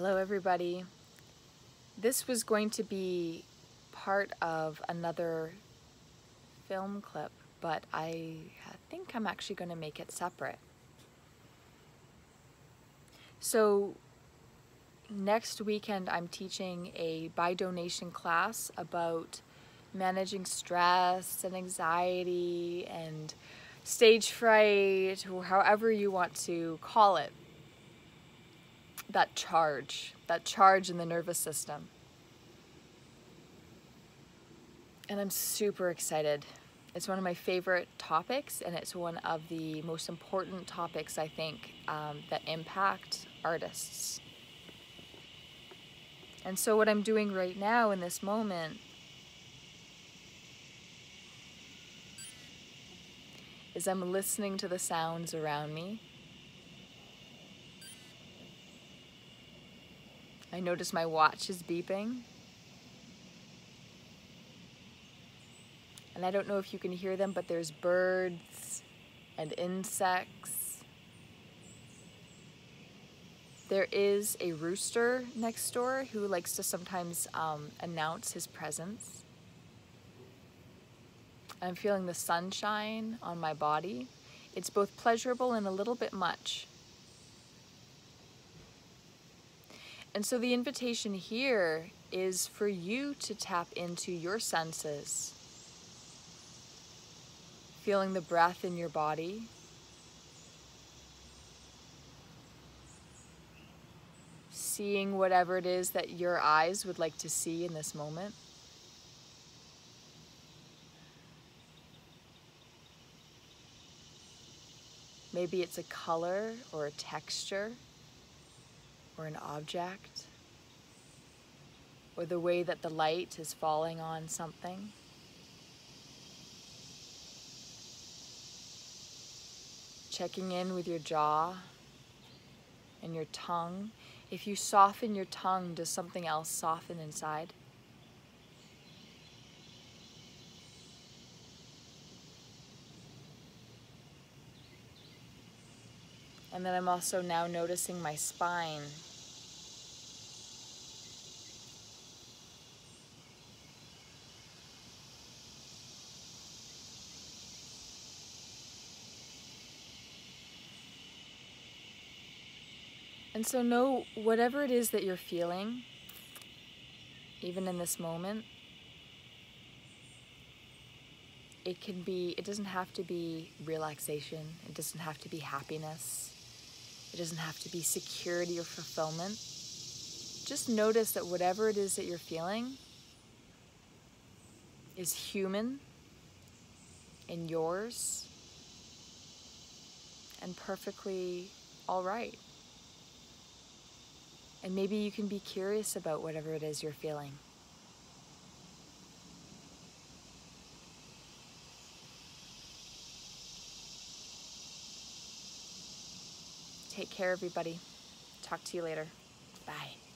Hello, everybody. This was going to be part of another film clip, but I think I'm actually going to make it separate. So, next weekend, I'm teaching a by donation class about managing stress and anxiety and stage fright, or however you want to call it that charge, that charge in the nervous system. And I'm super excited. It's one of my favorite topics, and it's one of the most important topics, I think, um, that impact artists. And so, what I'm doing right now in this moment is I'm listening to the sounds around me. I notice my watch is beeping. And I don't know if you can hear them, but there's birds and insects. There is a rooster next door who likes to sometimes um, announce his presence. I'm feeling the sunshine on my body. It's both pleasurable and a little bit much. And so the invitation here is for you to tap into your senses. Feeling the breath in your body. Seeing whatever it is that your eyes would like to see in this moment. Maybe it's a color or a texture or an object, or the way that the light is falling on something. Checking in with your jaw and your tongue. If you soften your tongue, does something else soften inside? And then I'm also now noticing my spine. And so, know whatever it is that you're feeling, even in this moment, it can be, it doesn't have to be relaxation, it doesn't have to be happiness, it doesn't have to be security or fulfillment. Just notice that whatever it is that you're feeling is human and yours and perfectly all right. And maybe you can be curious about whatever it is you're feeling. Take care, everybody. Talk to you later. Bye.